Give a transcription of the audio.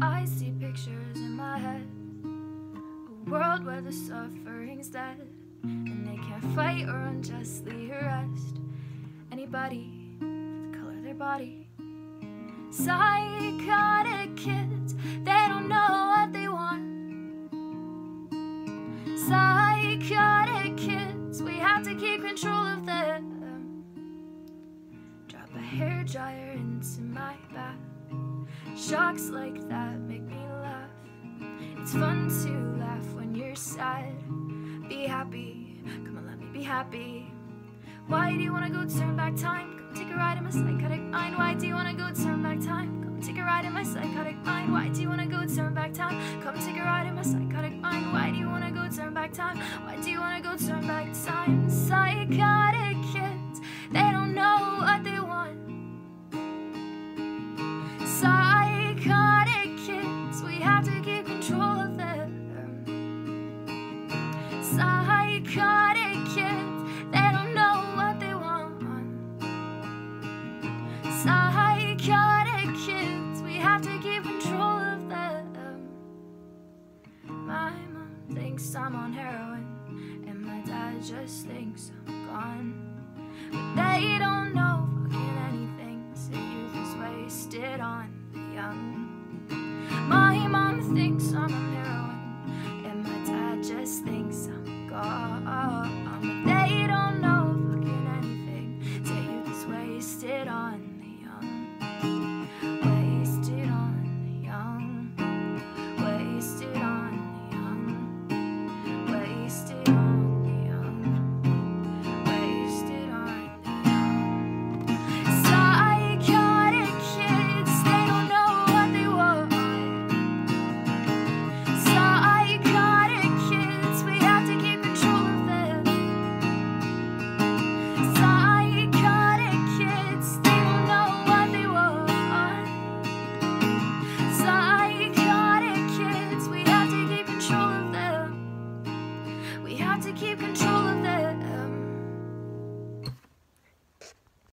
I see pictures in my head. A world where the suffering's dead. And they can't fight or unjustly arrest anybody for the color of their body. Psychotic kids, they don't know what they want. Psychotic kids, we have to keep control of them. Drop a hair dryer into my bath. Shocks like that make me laugh. It's fun to laugh when you're sad. Be happy, come on, let me be happy. Why do you wanna go turn back time? Come take a ride in my psychotic mind. Why do you wanna go turn back time? Come take a ride in my psychotic mind. Why do you wanna go turn back time? Come take a ride in my psychotic mind. Why do you wanna go turn back time? Why do you wanna go turn back time? Psychotic Psychotic kids, they don't know what they want. Psychotic kids, we have to keep control of them. My mom thinks I'm on heroin, and my dad just thinks I'm gone. But they don't know fucking anything, so youth is wasted on the young. My mom thinks I'm on heroin, and my dad just thinks I'm gone.